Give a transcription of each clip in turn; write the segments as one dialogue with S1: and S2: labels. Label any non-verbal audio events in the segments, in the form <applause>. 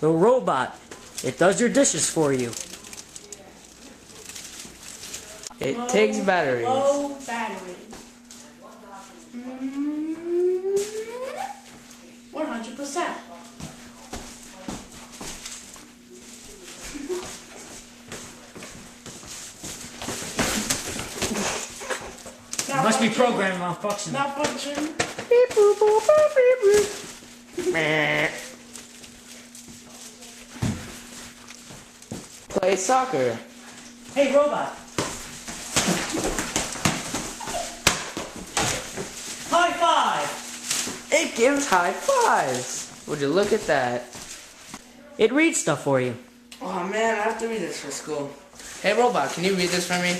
S1: the robot. It does your dishes for you.
S2: It takes batteries.
S3: Low battery. Mm-hmm. One hundred percent.
S1: It must be programmed malfunction.
S3: Malfunction.
S2: Beep, boop, boop, boop, beep, boop. <laughs> Play soccer.
S1: Hey, robot. High five.
S2: It gives high fives. Would you look at that?
S1: It reads stuff for you.
S2: Oh man, I have to read this for school. Hey robot, can you read this for me?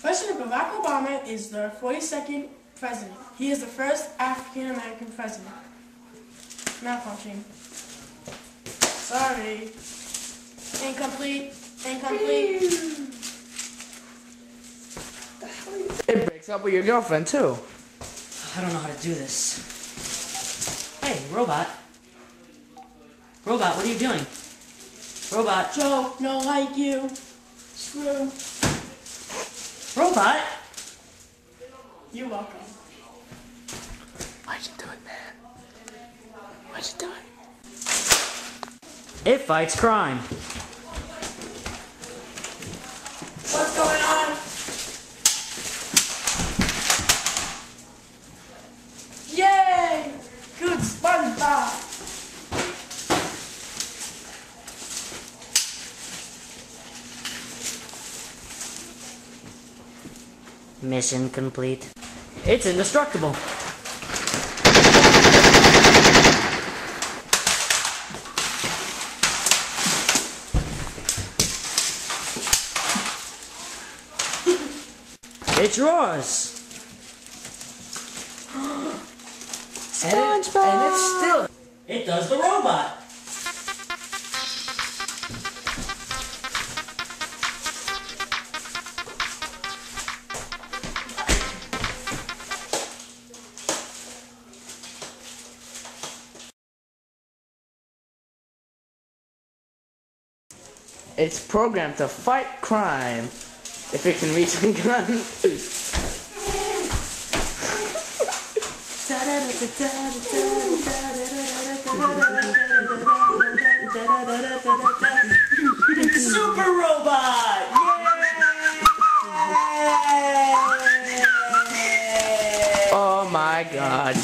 S3: President Barack Obama is the 42nd president. He is the first African American president. Malfunction. Sorry. Incomplete. Incomplete.
S2: It breaks up with your girlfriend too.
S1: I don't know how to do this. Hey, robot. Robot, what are you doing? Robot.
S3: Joe, no like you. Screw.
S1: Robot?
S3: You're welcome.
S2: Why'd you do it, man? Why'd you do it?
S1: It fights crime.
S3: What's going on? Yay! Good SpongeBob.
S1: Mission complete. It's indestructible. It's yours.
S2: And, it, and it's still.
S1: It does the robot.
S2: It's programmed to fight crime. If it can reach a gun.
S1: Super robot!
S2: oh my god.